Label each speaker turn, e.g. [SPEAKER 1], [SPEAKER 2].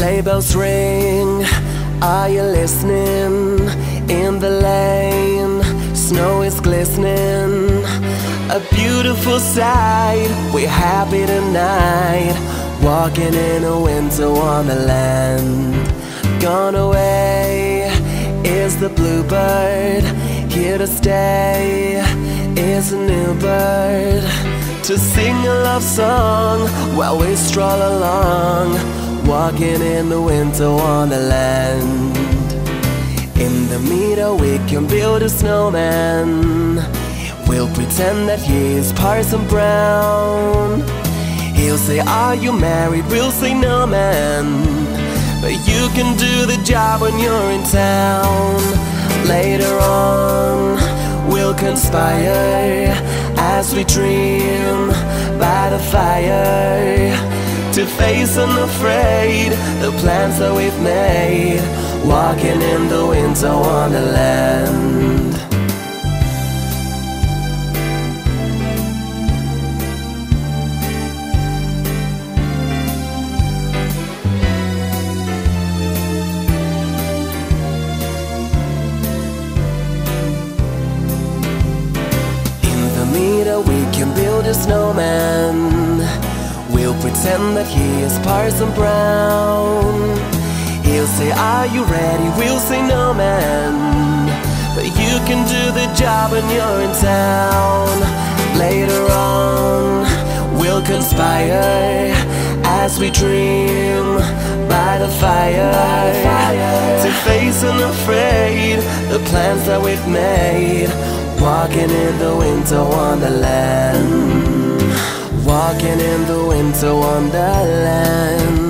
[SPEAKER 1] Sleigh bells ring, are you listening? In the lane, snow is glistening. A beautiful sight, we're happy tonight. Walking in a winter wonderland. Gone away is the bluebird. Here to stay is a new bird. To sing a love song while we stroll along. Walking in the winter wonderland. In the meadow, we can build a snowman. We'll pretend that he is Parson Brown. He'll say, Are you married? We'll say, No, man. But you can do the job when you're in town. Later on, we'll conspire as we dream by the fire to face unafraid the plans that we've made. Walking in the winter wonderland. In the meadow, we can build a snowman. Pretend that he is Parson Brown. He'll say, Are you ready? We'll say, No, man. But you can do the job when you're in town. Later on, we'll conspire as we dream by the fire, to face unafraid the plans that we've made. Walking in the winter wonderland. Walking in the winter wonderland.